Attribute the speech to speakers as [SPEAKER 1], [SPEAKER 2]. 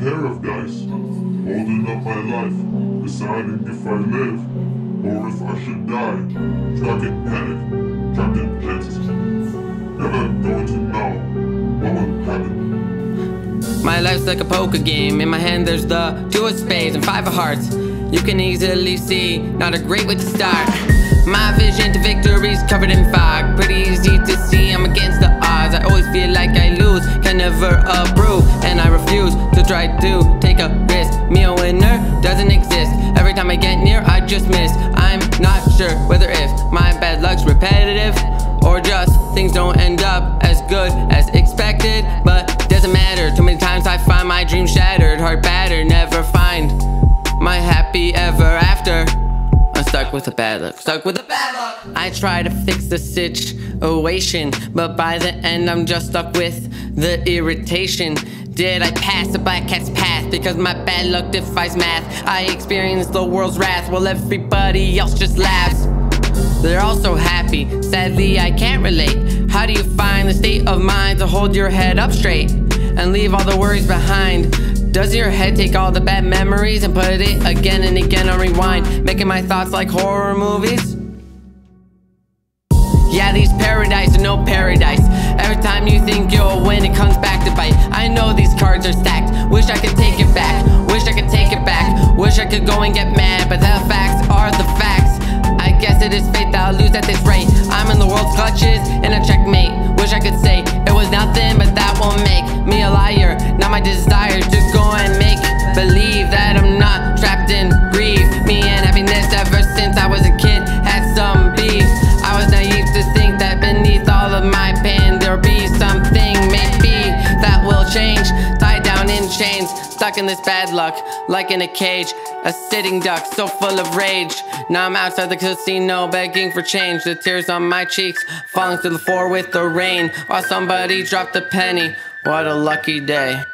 [SPEAKER 1] pair of dice, holding up my life, deciding if I live or if I should die. Stuck in panic, trapped in chances, never going to know what will happen.
[SPEAKER 2] My life's like a poker game. In my hand, there's the two of spades and five of hearts. You can easily see, not a great way to start. My vision to victory's covered in fog. Pretty easy to see, I'm against the odds. I always feel like I lose, can never approve. Try to take a risk. Me a winner doesn't exist. Every time I get near, I just miss. I'm not sure whether if my bad luck's repetitive or just things don't end up as good as expected. But doesn't matter. Too many times I find my dreams shattered, heart battered, never find my happy ever after. I'm stuck with a bad luck, stuck with a bad luck. I try to fix the situation, but by the end I'm just stuck with the irritation. Did I pass the black cat's path because my bad luck defies math? I experienced the world's wrath while everybody else just laughs. They're all so happy, sadly I can't relate. How do you find the state of mind to hold your head up straight and leave all the worries behind? Does your head take all the bad memories and put it again and again on rewind, making my thoughts like horror movies? Yeah, these paradise are no paradise. My desire to go and make believe that I'm not trapped in grief. Me and happiness ever since I was a kid had some beef. I was naive to think that beneath all of my pain there'll be something maybe that will change. Tied down in chains, stuck in this bad luck, like in a cage. A sitting duck, so full of rage. Now I'm outside the casino begging for change. The tears on my cheeks falling to the floor with the rain. While somebody dropped a penny. What a lucky day.